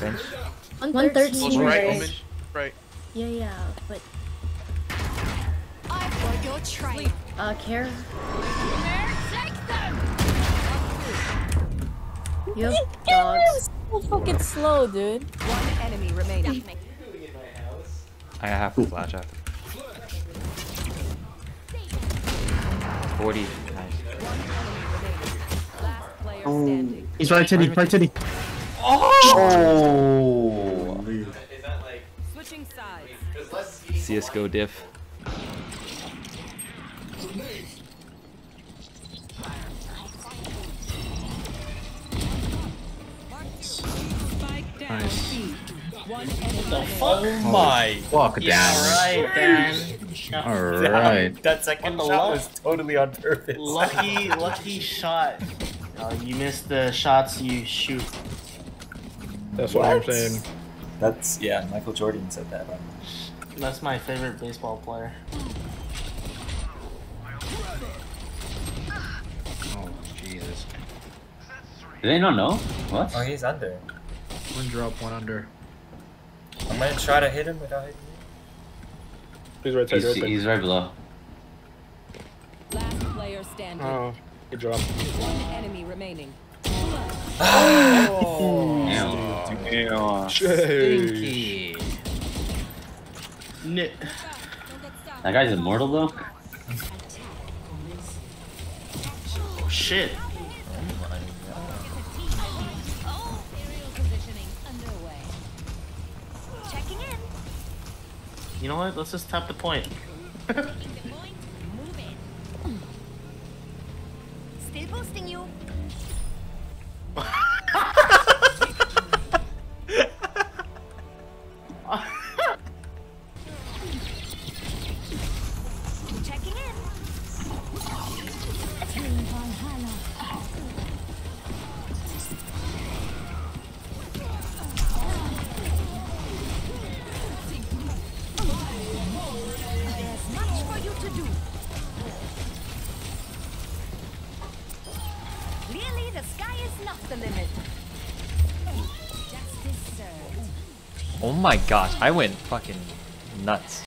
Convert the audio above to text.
Bench. 113 Close right, right. Omen. Right. Yeah, yeah, but I've got your trail. uh, care. Take them. You have dogs. So fucking slow, dude. One enemy remaining. I have to flash after. 40. Nice. Last player standing. He's right titty, right titty. Oh! Switching sides. CSGO diff. Nice. Oh my! Fuck Yeah, right, Dan. Alright. That second shot luck? was totally on purpose. Lucky, lucky shot. Uh, you miss the shots you shoot. That's what I'm saying. That's yeah. Michael Jordan said that. Right? That's my favorite baseball player. Oh, Jesus. Do they not know? What? Oh, he's under. One drop, one under. I'm gonna try to hit him without hitting He's right He's, he's right below. Last player standing. Oh, good job. One enemy remaining. Ah! Oh. Damn. Stinky. Ni- That guy's immortal though? oh, shit. You know what? Let's just tap the point. Still boosting you. Do. Clearly, the sky is not the limit. Oh my gosh, I went fucking nuts.